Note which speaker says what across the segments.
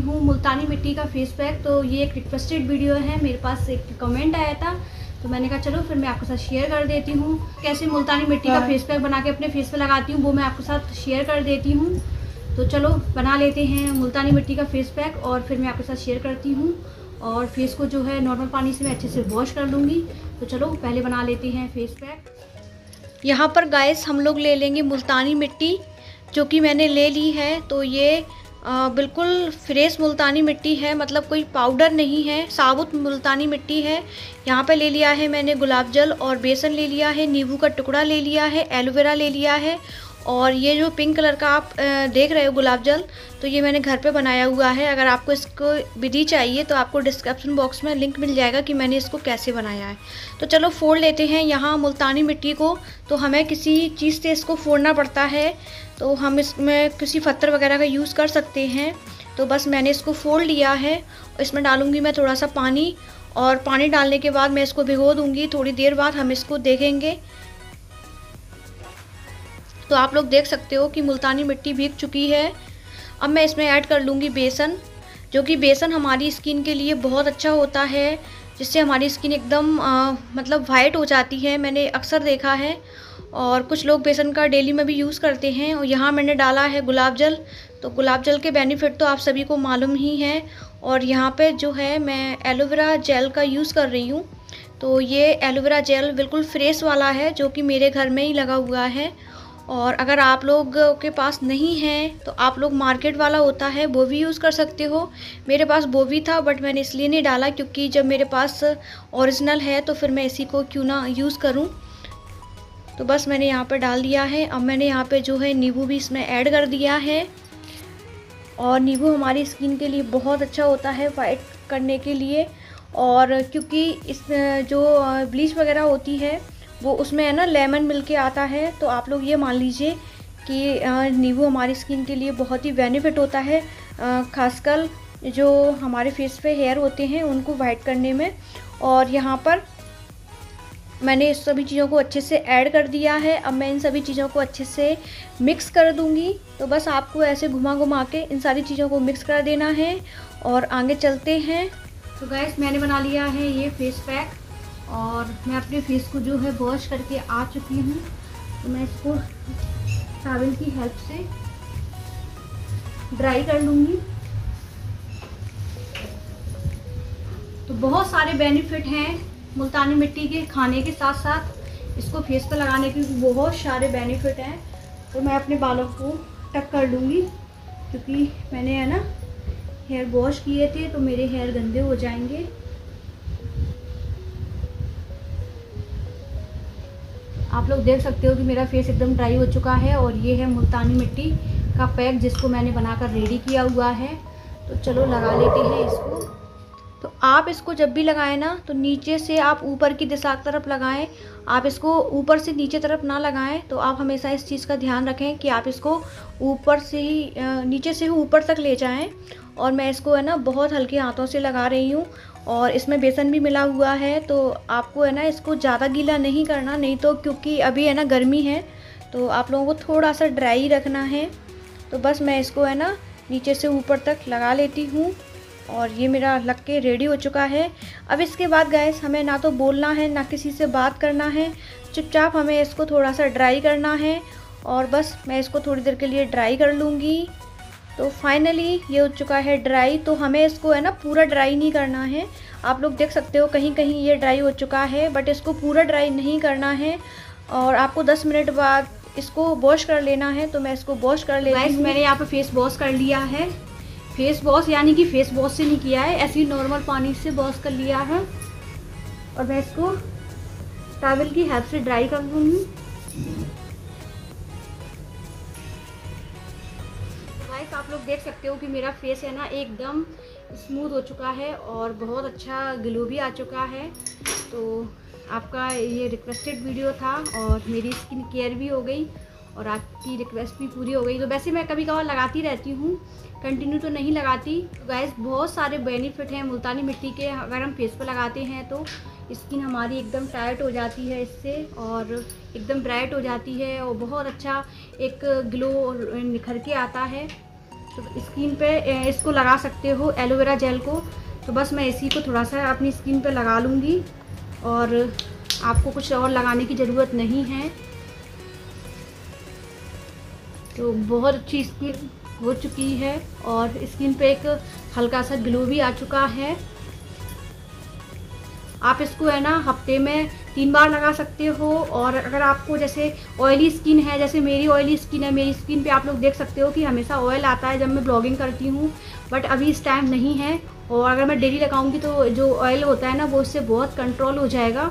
Speaker 1: हूँ मुल्तानी मिट्टी का फेस पैक तो ये एक रिक्वेस्टेड वीडियो है मेरे पास एक कमेंट आया था। तो मैंने कहा चलो फिर मैं आपके साथ शेयर कर देती हूँ। कैसे मुल्तानी मिट्टी का फेस पैक बना के अपने फेस पे लगाती हूँ वो मैं आपके साथ शेयर कर देती हूँ। तो चलो बना लेते हैं मुल्तानी मिट्टी का फेस पैक और फिर मैं आपके साथ शेयर करती हूँ। और फेस को जो है नॉर्मल पानी से मैं अच्छे से वॉश कर लूँगी। तो चलो पहले बना लेते हैं फेस पैक यहाँ पर गाइस हम लोग ले लेंगे मुल्तानी मिट्टी। जो कि मैंने ले ली है तो ये आ, बिल्कुल फ्रेश मुल्तानी मिट्टी है मतलब कोई पाउडर नहीं है साबुत मुल्तानी मिट्टी है। यहाँ पे ले लिया है मैंने गुलाब जल और बेसन ले लिया है नींबू का टुकड़ा ले लिया है एलोवेरा ले लिया है और ये जो पिंक कलर का आप देख रहे हो गुलाब जल तो ये मैंने घर पे बनाया हुआ है। अगर आपको इसको विधि चाहिए तो आपको डिस्क्रिप्शन बॉक्स में लिंक मिल जाएगा कि मैंने इसको कैसे बनाया है। तो चलो फोड़ लेते हैं यहाँ मुल्तानी मिट्टी को। तो हमें किसी चीज़ से इसको फोड़ना पड़ता है। तो हम इसमें किसी पत्थर वगैरह का यूज़ कर सकते हैं। तो बस मैंने इसको फोड़ लिया है। इसमें डालूँगी मैं थोड़ा सा पानी और पानी डालने के बाद मैं इसको भिगो दूँगी। थोड़ी देर बाद हम इसको देखेंगे। तो आप लोग देख सकते हो कि मुल्तानी मिट्टी भीग चुकी है। अब मैं इसमें ऐड कर लूँगी बेसन, जो कि बेसन हमारी स्किन के लिए बहुत अच्छा होता है, जिससे हमारी स्किन एकदम मतलब वाइट हो जाती है। मैंने अक्सर देखा है और कुछ लोग बेसन का डेली में भी यूज़ करते हैं और यहाँ मैंने डाला है गुलाब जल। तो गुलाब जल के बेनिफिट तो आप सभी को मालूम ही है और यहाँ पे जो है मैं एलोवेरा जेल का यूज़ कर रही हूँ। तो ये एलोवेरा जेल बिल्कुल फ्रेश वाला है, जो कि मेरे घर में ही लगा हुआ है और अगर आप लोग के पास नहीं है तो आप लोग मार्केट वाला होता है, वो भी यूज़ कर सकते हो। मेरे पास वो भी था, बट मैंने इसलिए नहीं डाला क्योंकि जब मेरे पास ओरिजिनल है तो फिर मैं इसी को क्यों ना यूज़ करूँ? तो बस मैंने यहाँ पर डाल दिया है। अब मैंने यहाँ पे जो है नींबू भी इसमें ऐड कर दिया है। और नींबू हमारी स्किन के लिए बहुत अच्छा होता है वाइट करने के लिए। और क्योंकि इस, जो ब्लीच वगैरह होती है वो उसमें है ना लेमन मिल के आता है तो आप लोग ये मान लीजिए कि नींबू हमारी स्किन के लिए बहुत ही बेनिफिट होता है। खासकर जो हमारे फेस पे हेयर होते हैं, उनको वाइट करने में। और यहाँ पर मैंने इस सभी चीज़ों को अच्छे से ऐड कर दिया है। अब मैं इन सभी चीज़ों को अच्छे से मिक्स कर दूँगी। तो बस आपको ऐसे घुमा घुमा के इन सारी चीज़ों को मिक्स कर देना है। और आगे चलते हैं। तो गैस मैंने बना लिया है ये फेस पैक और मैं अपने फेस को जो है वॉश करके आ चुकी हूँ। तो मैं इसको साबुन की हेल्प से ड्राई कर लूँगी। तो बहुत सारे बेनिफिट हैं मुल्तानी मिट्टी के खाने के साथ साथ इसको फेस पर लगाने के बहुत सारे बेनिफिट हैं। तो मैं अपने बालों को टक कर लूँगी, क्योंकि मैंने, है ना हेयर वॉश किए थे तो मेरे हेयर गंदे हो जाएँगे। आप लोग देख सकते हो कि मेरा फेस एकदम ड्राई हो चुका है और ये है मुल्तानी मिट्टी का पैक जिसको मैंने बनाकर रेडी किया हुआ है। तो चलो लगा लेते हैं इसको। तो आप इसको जब भी लगाएँ ना तो नीचे से आप ऊपर की दिशा की तरफ़ लगाएँ। आप इसको ऊपर से नीचे तरफ़ ना लगाएँ तो आप हमेशा इस चीज़ का ध्यान रखें कि आप इसको ऊपर से ही नीचे से ही ऊपर तक ले जाएँ। और मैं इसको, है ना, बहुत हल्के हाथों से लगा रही हूँ और इसमें बेसन भी मिला हुआ है तो आपको, है ना, इसको ज़्यादा गीला नहीं करना, नहीं तो क्योंकि अभी, है ना, गर्मी है तो आप लोगों को थोड़ा सा ड्राई रखना है। तो बस मैं इसको, है ना, नीचे से ऊपर तक लगा लेती हूँ। और ये मेरा लग के रेडी हो चुका है। अब इसके बाद गैस हमें ना तो बोलना है ना किसी से बात करना है। चुपचाप हमें इसको थोड़ा सा ड्राई करना है और बस मैं इसको थोड़ी देर के लिए ड्राई कर लूँगी। तो फाइनली ये हो चुका है ड्राई तो हमें इसको है ना पूरा ड्राई नहीं करना है। आप लोग देख सकते हो कहीं कहीं ये ड्राई हो चुका है बट इसको पूरा ड्राई नहीं करना है। और आपको 10 मिनट बाद इसको वॉश कर लेना है तो मैं इसको वॉश कर लेती हूँ। मैंने यहाँ पे फेस वॉश कर लिया है। फेस वॉश यानी कि फेस वॉश से नहीं किया है, ऐसे ही नॉर्मल पानी से वॉश कर लिया है। और मैं इसको टावल की हेल्प से ड्राई कर दूँगी। गाइस आप लोग देख सकते हो कि मेरा फेस है ना एकदम स्मूथ हो चुका है और बहुत अच्छा ग्लो भी आ चुका है। तो आपका ये रिक्वेस्टेड वीडियो था और मेरी स्किन केयर भी हो गई। और आपकी रिक्वेस्ट भी पूरी हो गई। तो वैसे मैं कभी कभार लगाती रहती हूँ कंटिन्यू तो नहीं लगाती। तो गैस बहुत सारे बेनिफिट हैं मुल्तानी मिट्टी के। अगर हम फेस पर लगाते हैं तो स्किन हमारी एकदम टाइट हो जाती है इससे और एकदम ब्राइट हो जाती है और बहुत अच्छा एक ग्लो निखर के आता है।
Speaker 2: तो स्किन पे इसको लगा सकते हो एलोवेरा जेल को। तो बस मैं इसी को थोड़ा सा अपनी स्किन पे लगा लूँगी और आपको कुछ और लगाने की ज़रूरत नहीं है। तो बहुत अच्छी स्किन हो चुकी है और स्किन पे एक हल्का सा ग्लो भी आ चुका है। आप इसको, है ना, हफ़्ते में तीन बार लगा सकते हो और अगर आपको जैसे ऑयली स्किन है, जैसे मेरी ऑयली स्किन है, मेरी स्किन पे आप लोग देख सकते हो कि हमेशा ऑयल आता है जब मैं ब्लॉगिंग करती हूँ बट अभी इस टाइम नहीं है और अगर मैं डेली लगाऊँगी तो जो ऑयल होता है ना, वो उससे बहुत कंट्रोल हो जाएगा।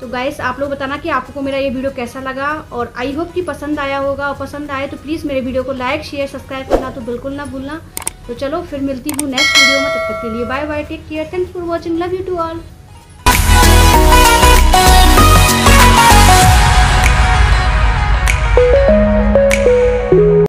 Speaker 2: तो गाइस आप लोग बताना कि आपको मेरा ये वीडियो कैसा लगा और आई होप कि पसंद आया होगा। और पसंद आए तो प्लीज़ मेरे वीडियो को लाइक शेयर सब्सक्राइब करना तो बिल्कुल ना भूलना। तो चलो, फिर मिलती हूँ नेक्स्ट वीडियो में, तब तक के लिए bye bye take care thanks for watching love you to all